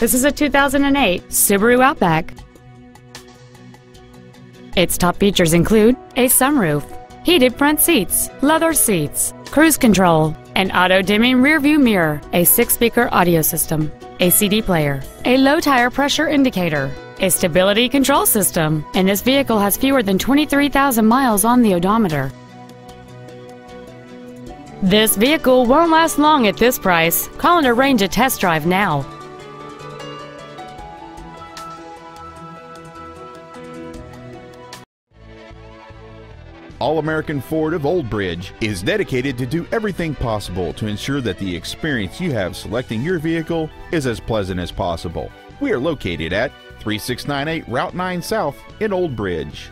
This is a 2008 Subaru Outback. Its top features include a sunroof, heated front seats, leather seats, cruise control, an auto-dimming rearview mirror, a six-speaker audio system, a CD player, a low tire pressure indicator, a stability control system, and this vehicle has fewer than 23,000 miles on the odometer. This vehicle won't last long at this price. Call and arrange a test drive now. All American Ford of Old Bridge is dedicated to do everything possible to ensure that the experience you have selecting your vehicle is as pleasant as possible. We are located at 3698 Route 9 South in Old Bridge.